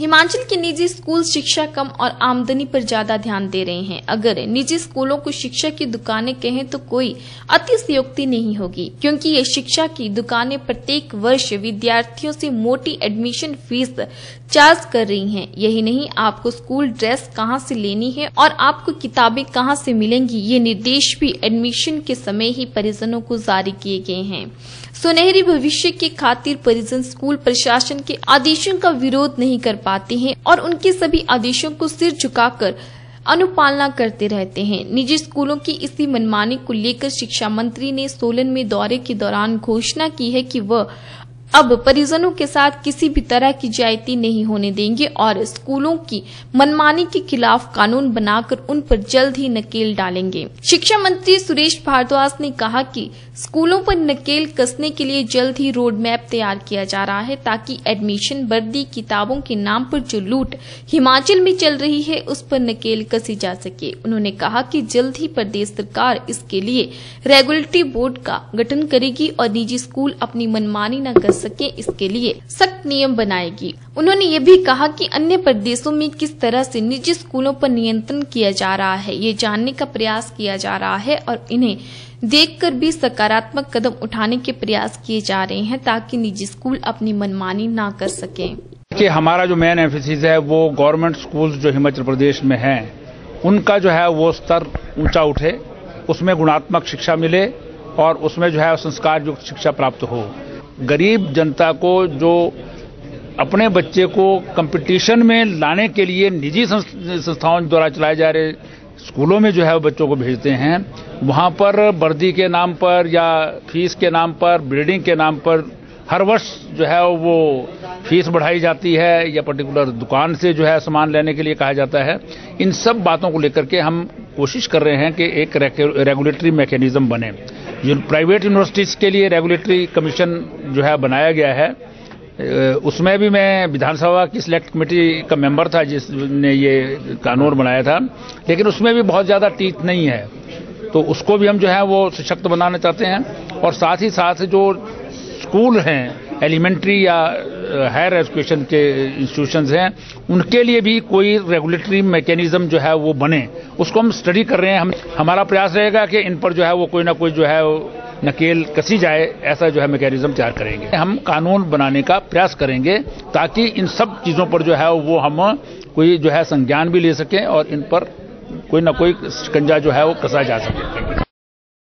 हिमाचल के निजी स्कूल शिक्षा कम और आमदनी पर ज़्यादा ध्यान दे रहे हैं। अगर निजी स्कूलों को शिक्षा की दुकानें कहें तो कोई अतिशयोक्ति नहीं होगी, क्योंकि ये शिक्षा की दुकानें प्रत्येक वर्ष विद्यार्थियों से मोटी एडमिशन फ़ीस चार्ज कर रही हैं। यही नहीं, आपको स्कूल ड्रेस कहाँ से लेनी है और आपको किताबें कहाँ से मिलेंगी, ये निर्देश भी एडमिशन के समय ही परिजनों को जारी किए गए हैं। सुनहरी भविष्य के खातिर परिजन स्कूल प्रशासन के आदेशों का विरोध नहीं कर पाते हैं और उनके सभी आदेशों को सिर झुकाकर अनुपालना करते रहते हैं। निजी स्कूलों की इसी मनमानी को लेकर शिक्षा मंत्री ने सोलन में दौरे के दौरान घोषणा की है कि वह अब परिजनों के साथ किसी भी तरह की जायती नहीं होने देंगे और स्कूलों की मनमानी के खिलाफ कानून बनाकर उन पर जल्द ही नकेल डालेंगे। शिक्षा मंत्री सुरेश भारद्वाज ने कहा कि स्कूलों पर नकेल कसने के लिए जल्द ही रोड मैप तैयार किया जा रहा है ताकि एडमिशन वर्दी किताबों के नाम पर जो लूट हिमाचल में चल रही है, उस पर नकेल कसी जा सके। उन्होंने कहा कि जल्द ही प्रदेश सरकार इसके लिए रेगुलेटरी बोर्ड का गठन करेगी और निजी स्कूल अपनी मनमानी न कर सके इसके लिए सख्त नियम बनाएगी। उन्होंने ये भी कहा कि अन्य प्रदेशों में किस तरह से निजी स्कूलों पर नियंत्रण किया जा रहा है, ये जानने का प्रयास किया जा रहा है और इन्हें देखकर भी सकारात्मक कदम उठाने के प्रयास किए जा रहे हैं ताकि निजी स्कूल अपनी मनमानी ना कर सके। कि हमारा जो मेन एम्फोसिस है, वो गवर्नमेंट स्कूल्स जो हिमाचल प्रदेश में हैं, उनका जो है वो स्तर ऊँचा उठे, उसमें गुणात्मक शिक्षा मिले और उसमें जो है संस्कार युक्त शिक्षा प्राप्त हो। गरीब जनता को, जो अपने बच्चे को कंपटीशन में लाने के लिए निजी संस्थाओं द्वारा चलाए जा रहे स्कूलों में जो है वो बच्चों को भेजते हैं, वहाँ पर वर्दी के नाम पर या फ़ीस के नाम पर बिल्डिंग के नाम पर हर वर्ष जो है वो फ़ीस बढ़ाई जाती है या पर्टिकुलर दुकान से जो है सामान लेने के लिए कहा जाता है। इन सब बातों को लेकर के हम कोशिश कर रहे हैं कि एक रेगुलेटरी मैकेनिज्म बने। प्राइवेट यूनिवर्सिटीज के लिए रेगुलेटरी कमीशन जो है, बनाया गया है उसमें भी मैं विधानसभा की सिलेक्ट कमेटी का मेंबर था जिसने ये कानून बनाया था, लेकिन उसमें भी बहुत ज़्यादा टीथ नहीं है। तो उसको भी हम जो है, वो सशक्त बनाना चाहते हैं और साथ ही साथ जो स्कूल हैं एलिमेंट्री या हायर एजुकेशन के इंस्टीट्यूशन हैं, उनके लिए भी कोई रेगुलेटरी मैकेनिज्म जो है वो बने। उसको हम स्टडी कर रहे हैं, हम, हमारा प्रयास रहेगा कि इन पर जो है वो कोई ना कोई जो है नकेल कसी जाए, ऐसा जो है मैकेनिज्म तैयार करेंगे। हम कानून बनाने का प्रयास करेंगे, ताकि इन सब चीज़ों पर जो है वो हम कोई जो है संज्ञान भी ले सकें और इन पर कोई ना कोई शिकंजा जो है वो कसा जा सके।